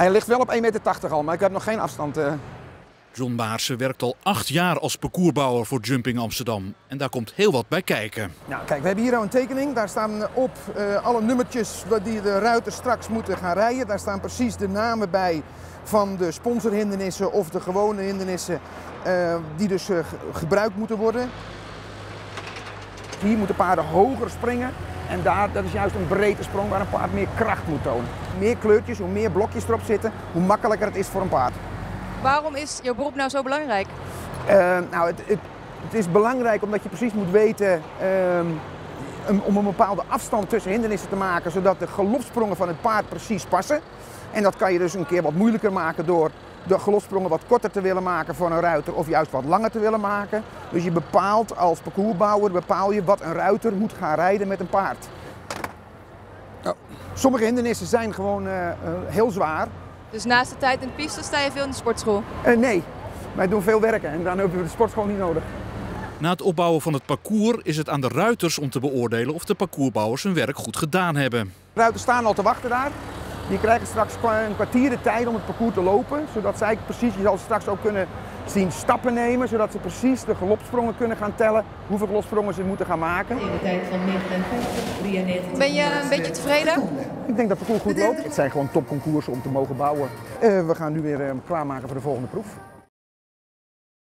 Hij ligt wel op 1,80 meter al, maar ik heb nog geen afstand. Uh... John Baarsen werkt al acht jaar als parcoursbouwer voor Jumping Amsterdam. En daar komt heel wat bij kijken. Nou, kijk, we hebben hier al een tekening. Daar staan op uh, alle nummertjes die de ruiters straks moeten gaan rijden. Daar staan precies de namen bij van de sponsorhindernissen of de gewone hindernissen uh, die dus uh, gebruikt moeten worden. Hier moeten paarden hoger springen en daar, dat is juist een breedte sprong waar een paard meer kracht moet tonen. Meer kleurtjes, hoe meer blokjes erop zitten, hoe makkelijker het is voor een paard. Waarom is jouw beroep nou zo belangrijk? Uh, nou, het, het, het, is belangrijk omdat je precies moet weten um, om een bepaalde afstand tussen hindernissen te maken, zodat de galopsprongen van het paard precies passen. En dat kan je dus een keer wat moeilijker maken door de galopsprongen wat korter te willen maken voor een ruiter of juist wat langer te willen maken. Dus je bepaalt als parcoursbouwer bepaal je wat een ruiter moet gaan rijden met een paard. Oh. Sommige hindernissen zijn gewoon uh, uh, heel zwaar. Dus naast de tijd in de piste sta je veel in de sportschool? Uh, nee, wij doen veel werken en dan hebben we de sportschool niet nodig. Na het opbouwen van het parcours is het aan de ruiters om te beoordelen of de parcoursbouwers hun werk goed gedaan hebben. De ruiters staan al te wachten daar. Die krijgen straks een kwartier de tijd om het parcours te lopen, zodat zij precies, je zal straks ook kunnen zien stappen nemen, zodat ze precies de galopsprongen kunnen gaan tellen, hoeveel galopsprongen ze moeten gaan maken. In de tijd van 59, Ben je een beetje tevreden? Ik denk dat het parcours goed loopt. Het zijn gewoon topconcoursen om te mogen bouwen. Uh, we gaan nu weer uh, klaarmaken voor de volgende proef.